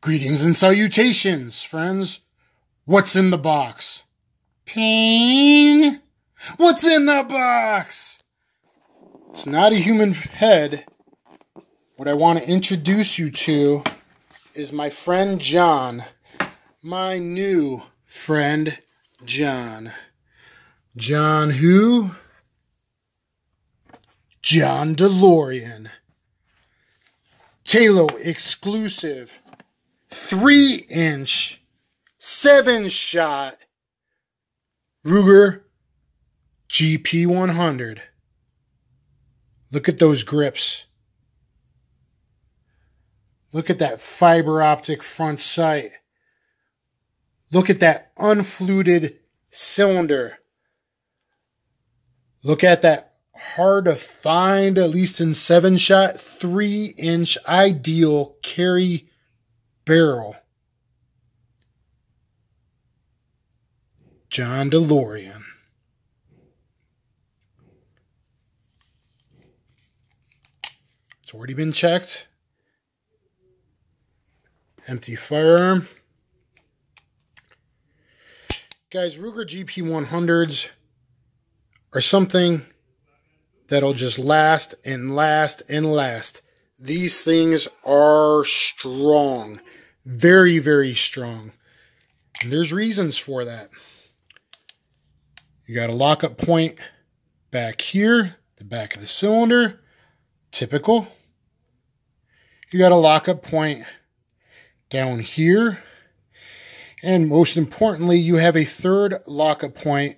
Greetings and salutations, friends. What's in the box? Pain? What's in the box? It's not a human head. What I want to introduce you to is my friend John. My new friend John. John who? John DeLorean. Talo exclusive 3 inch 7 shot Ruger GP100. Look at those grips. Look at that fiber optic front sight. Look at that unfluted cylinder. Look at that hard to find, at least in seven shot, three inch ideal carry barrel. John DeLorean. It's already been checked. Empty firearm. Guys, Ruger GP100s are something that'll just last and last and last. These things are strong. Very, very strong. And there's reasons for that. You got a lockup point back here, the back of the cylinder. Typical. You got a lockup point down here. And most importantly, you have a third lockup point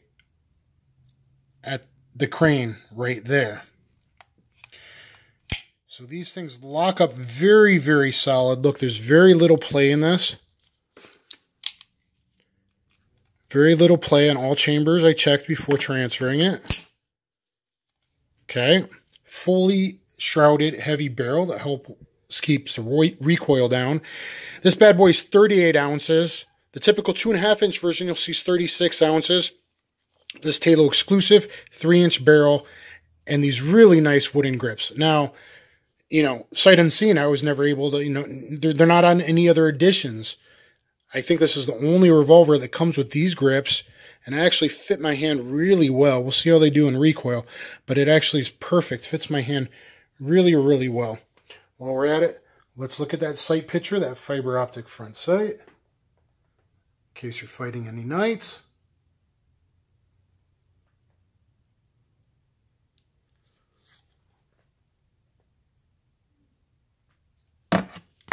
at the crane right there. So these things lock up very, very solid. Look, there's very little play in this. Very little play in all chambers. I checked before transferring it. Okay. Fully shrouded heavy barrel that helps keeps the recoil down. This bad boy is 38 ounces. The typical 2.5 inch version you'll see is 36 ounces. This Talo exclusive 3 inch barrel and these really nice wooden grips. Now, you know, sight unseen, I was never able to, you know, they're, they're not on any other editions. I think this is the only revolver that comes with these grips and I actually fit my hand really well. We'll see how they do in recoil, but it actually is perfect. Fits my hand really, really well. While we're at it, let's look at that sight picture, that fiber optic front sight. In case you're fighting any nights.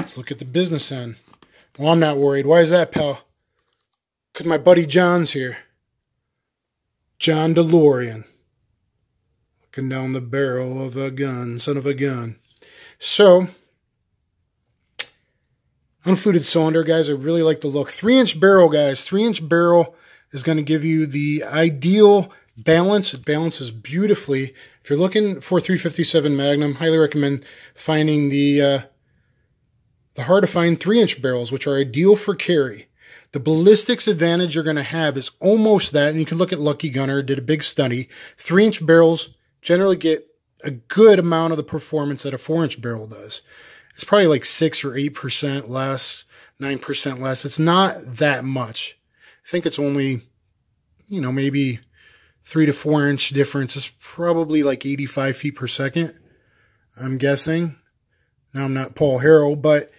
Let's look at the business end. Well, I'm not worried. Why is that, pal? Because my buddy John's here. John DeLorean. Looking down the barrel of a gun, son of a gun. So, unfluted cylinder, guys. I really like the look. Three inch barrel, guys. Three inch barrel is going to give you the ideal balance. It balances beautifully. If you're looking for 357 Magnum, highly recommend finding the uh, the hard to find 3 inch barrels, which are ideal for carry. The ballistics advantage you're going to have is almost that. And you can look at Lucky Gunner, did a big study. 3 inch barrels generally get a good amount of the performance that a 4 inch barrel does. It's probably like 6 or 8% less, 9% less. It's not that much. I think it's only, you know, maybe 3 to 4 inch difference. It's probably like 85 feet per second, I'm guessing. Now, I'm not Paul Harrell, but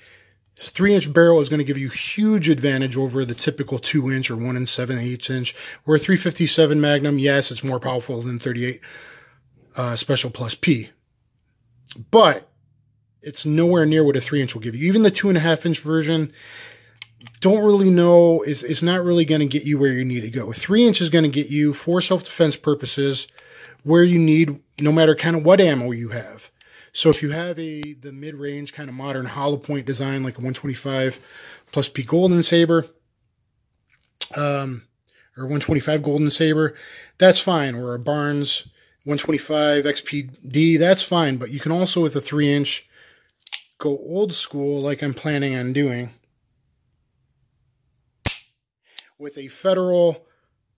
this three inch barrel is going to give you huge advantage over the typical two inch or one and seven eighths inch. Where 357 Magnum, yes, it's more powerful than 38 uh, Special Plus P, but it's nowhere near what a three inch will give you. Even the two and a half inch version, don't really know is is not really going to get you where you need to go. Three inch is going to get you for self defense purposes where you need, no matter kind of what ammo you have. So if you have a the mid-range kind of modern hollow point design like a 125 plus P Golden Saber, um, or 125 Golden Saber, that's fine. Or a Barnes 125 XPD, that's fine. But you can also with a three inch go old school like I'm planning on doing with a Federal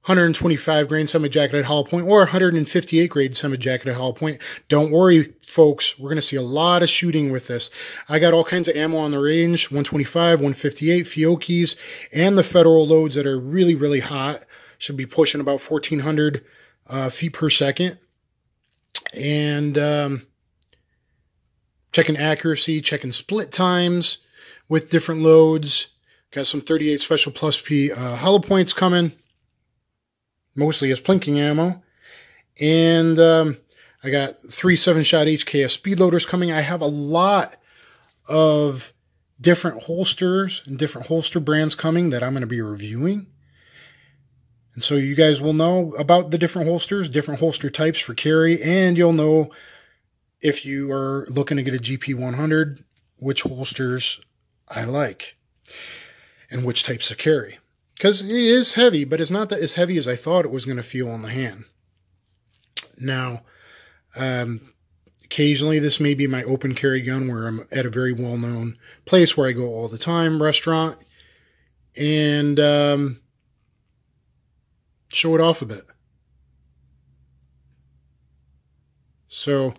125 grain semi-jacketed hollow point or 158 grade semi-jacketed hollow point. Don't worry, folks. We're going to see a lot of shooting with this. I got all kinds of ammo on the range, 125, 158, Fiocchis, and the federal loads that are really, really hot. Should be pushing about 1,400 uh, feet per second. And um, checking accuracy, checking split times with different loads. Got some 38 Special Plus P uh, hollow points coming mostly as plinking ammo. And um, I got three seven shot HKS speed loaders coming. I have a lot of different holsters and different holster brands coming that I'm going to be reviewing. And so you guys will know about the different holsters, different holster types for carry, and you'll know if you are looking to get a GP100, which holsters I like and which types of carry because it is heavy, but it's not that as heavy as I thought it was going to feel on the hand. Now, um, occasionally this may be my open carry gun where I'm at a very well known place where I go all the time, restaurant, and um, show it off a bit. So,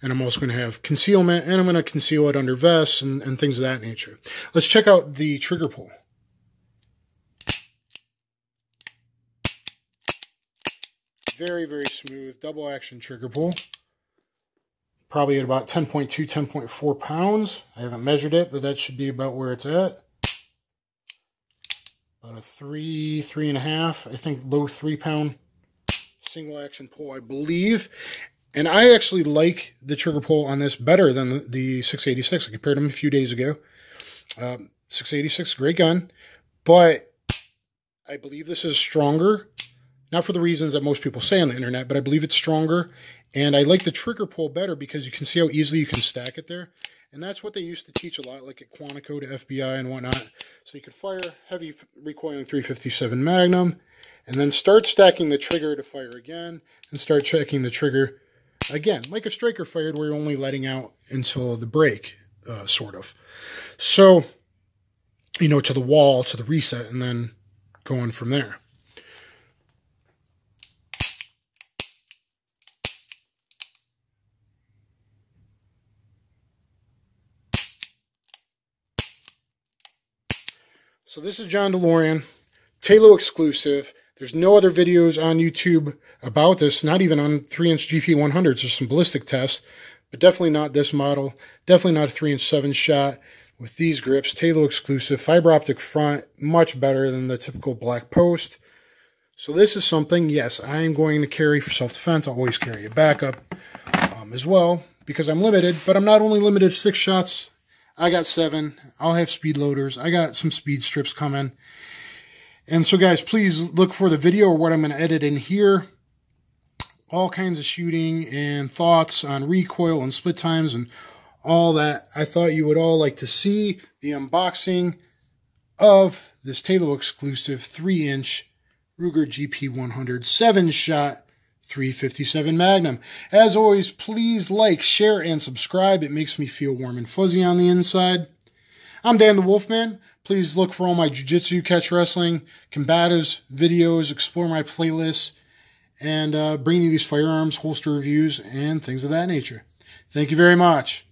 and I'm also going to have concealment, and I'm going to conceal it under vests and, and things of that nature. Let's check out the trigger pull. Very, very smooth double action trigger pull. Probably at about 10.2, 10.4 pounds. I haven't measured it, but that should be about where it's at. About a three, three and a half, I think low three pound single action pull, I believe. And I actually like the trigger pull on this better than the, the 686. I compared them a few days ago. Um, 686, great gun, but I believe this is stronger not for the reasons that most people say on the internet, but I believe it's stronger. And I like the trigger pull better because you can see how easily you can stack it there. And that's what they used to teach a lot, like at Quantico to FBI and whatnot. So you could fire heavy recoiling 357 Magnum, and then start stacking the trigger to fire again, and start checking the trigger again, like a striker fired where you're only letting out until the break, uh, sort of. So, you know, to the wall, to the reset, and then going from there. So this is John DeLorean, Talo exclusive. There's no other videos on YouTube about this, not even on 3-inch GP100s. There's some ballistic tests, but definitely not this model. Definitely not a 3-inch 7-shot with these grips. Talo exclusive, fiber optic front, much better than the typical black post. So this is something, yes, I am going to carry for self-defense. I'll always carry a backup um, as well because I'm limited, but I'm not only limited six shots I got seven. I'll have speed loaders. I got some speed strips coming. And so, guys, please look for the video or what I'm going to edit in here. All kinds of shooting and thoughts on recoil and split times and all that. I thought you would all like to see the unboxing of this Talo exclusive 3-inch Ruger GP100 7-shot 357 Magnum. As always, please like, share, and subscribe. It makes me feel warm and fuzzy on the inside. I'm Dan the Wolfman. Please look for all my jiu-jitsu, catch wrestling, combatives, videos, explore my playlists, and uh, bring you these firearms, holster reviews, and things of that nature. Thank you very much.